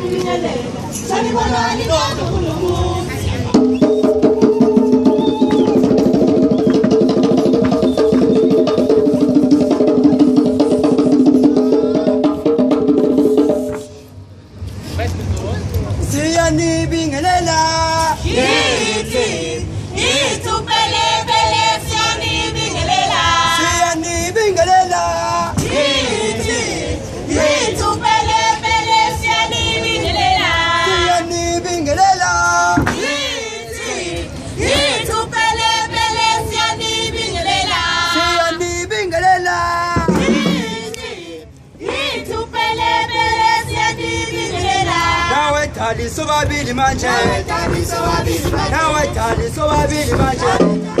Sabi ko na ni Tato Kulungo nawe thaliso babili manje. Nawe thaliso babili manje